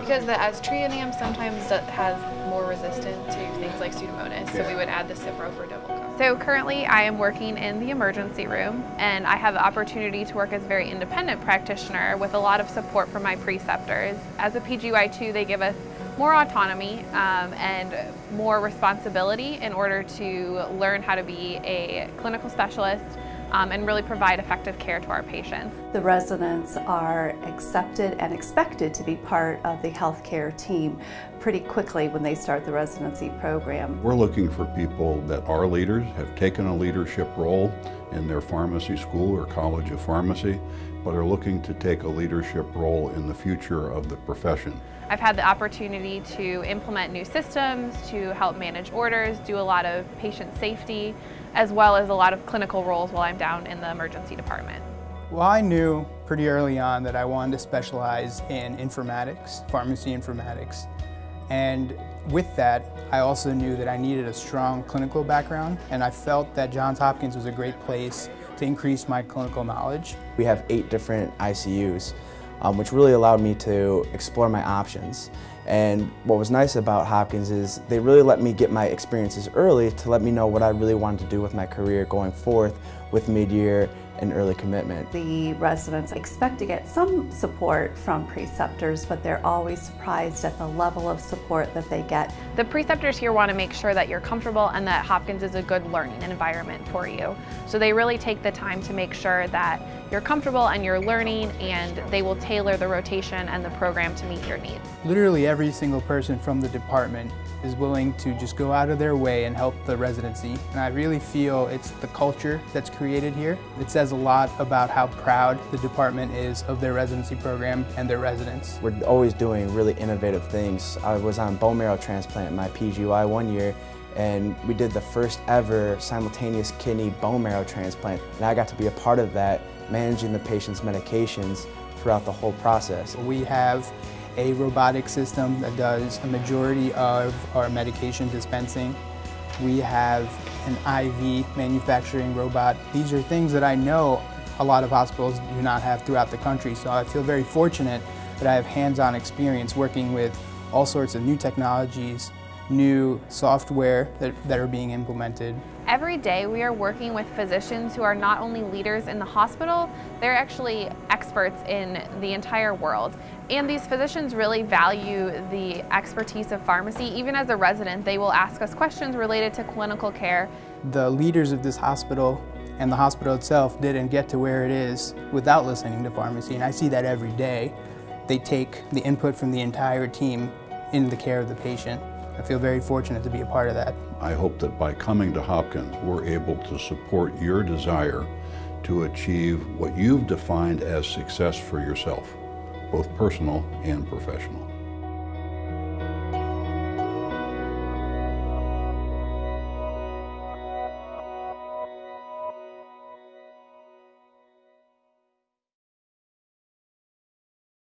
Because the aztreonam sometimes has more resistance to things like Pseudomonas, so we would add the Cipro for double cover. So currently I am working in the emergency room and I have the opportunity to work as a very independent practitioner with a lot of support from my preceptors. As a PGY2 they give us more autonomy um, and more responsibility in order to learn how to be a clinical specialist um, and really provide effective care to our patients. The residents are accepted and expected to be part of the healthcare team pretty quickly when they start the residency program. We're looking for people that are leaders, have taken a leadership role in their pharmacy school or college of pharmacy, but are looking to take a leadership role in the future of the profession. I've had the opportunity to implement new systems, to help manage orders, do a lot of patient safety, as well as a lot of clinical roles while I'm down in the emergency department. Well, I knew pretty early on that I wanted to specialize in informatics, pharmacy informatics. And with that, I also knew that I needed a strong clinical background, and I felt that Johns Hopkins was a great place to increase my clinical knowledge. We have eight different ICUs, um, which really allowed me to explore my options. And what was nice about Hopkins is they really let me get my experiences early to let me know what I really wanted to do with my career going forth with mid-year and early commitment. The residents expect to get some support from preceptors, but they're always surprised at the level of support that they get. The preceptors here want to make sure that you're comfortable and that Hopkins is a good learning environment for you. So they really take the time to make sure that you're comfortable and you're learning and they will tailor the rotation and the program to meet your needs. Literally every single person from the department is willing to just go out of their way and help the residency. And I really feel it's the culture that's created here. It says a lot about how proud the department is of their residency program and their residents. We're always doing really innovative things. I was on bone marrow transplant my PGY one year and we did the first ever simultaneous kidney bone marrow transplant and I got to be a part of that managing the patient's medications throughout the whole process. We have a robotic system that does a majority of our medication dispensing. We have an IV manufacturing robot. These are things that I know a lot of hospitals do not have throughout the country, so I feel very fortunate that I have hands-on experience working with all sorts of new technologies new software that, that are being implemented. Every day we are working with physicians who are not only leaders in the hospital, they're actually experts in the entire world. And these physicians really value the expertise of pharmacy. Even as a resident, they will ask us questions related to clinical care. The leaders of this hospital and the hospital itself didn't get to where it is without listening to pharmacy, and I see that every day. They take the input from the entire team in the care of the patient. I feel very fortunate to be a part of that. I hope that by coming to Hopkins, we're able to support your desire to achieve what you've defined as success for yourself, both personal and professional.